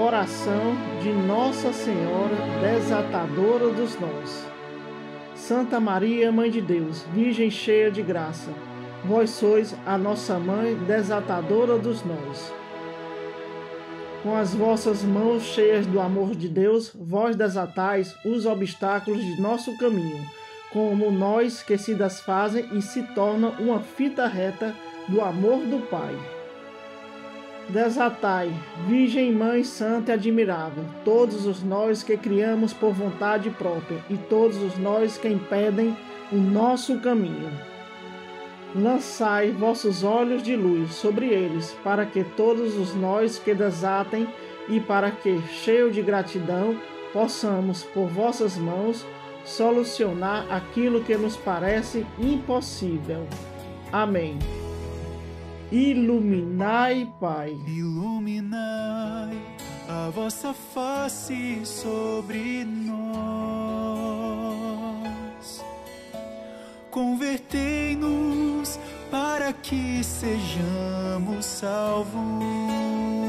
Oração de Nossa Senhora Desatadora dos Nós. Santa Maria, Mãe de Deus, Virgem cheia de graça, vós sois a nossa mãe desatadora dos nós. Com as vossas mãos cheias do amor de Deus, vós desatais os obstáculos de nosso caminho, como nós que se desfazem e se tornam uma fita reta do amor do Pai. Desatai, Virgem Mãe Santa e Admirável, todos os nós que criamos por vontade própria e todos os nós que impedem o nosso caminho. Lançai vossos olhos de luz sobre eles, para que todos os nós que desatem e para que, cheio de gratidão, possamos, por vossas mãos, solucionar aquilo que nos parece impossível. Amém. Iluminai, Pai. Iluminai a vossa face sobre nós. Convertei-nos para que sejamos salvos.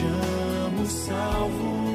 chamo salvo.